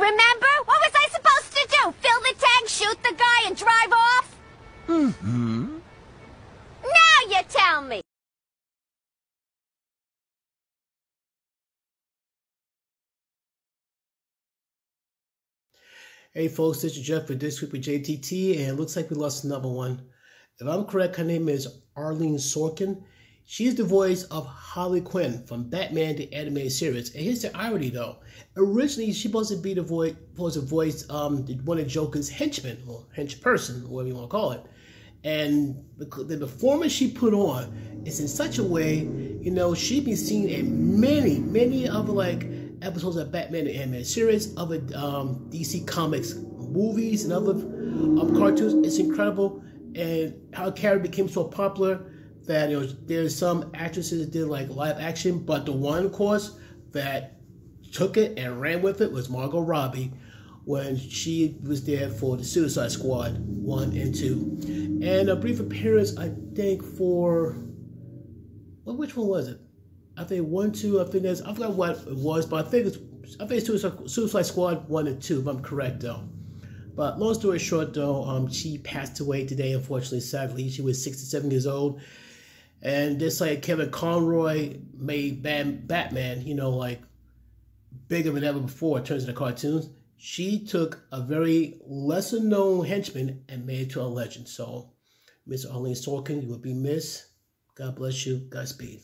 remember? What was I supposed to do? Fill the tank, shoot the guy, and drive off? Mm-hmm. Now you tell me. Hey folks, this is Jeff for This Week with JTT, and it looks like we lost another one. If I'm correct, her name is Arleen Sorkin. She's the voice of Harley Quinn from Batman the Animated Series. And here's the irony though. Originally, she was supposed to be the voice, was a voice, um, one of Joker's henchmen, or hench person, whatever you want to call it. And the performance she put on is in such a way, you know, she's been seen in many, many other like episodes of Batman the Animated Series, other um, DC Comics movies, and other um, cartoons. It's incredible, and how character became so popular that you know, there's some actresses that did like live action, but the one, of course, that took it and ran with it was Margot Robbie when she was there for the Suicide Squad 1 and 2. And a brief appearance, I think, for. Well, which one was it? I think one, two. I think there's. I forgot what it was, but I think it's. I think it's Suicide, Suicide Squad one and two. If I'm correct, though. But long story short, though, um, she passed away today. Unfortunately, sadly, she was 67 years old. And just like Kevin Conroy made Batman, you know, like bigger than ever before in terms of the cartoons, she took a very lesser known henchman and made it to a legend. So, Miss Arleen Sorkin, you will be missed. God bless you. Godspeed.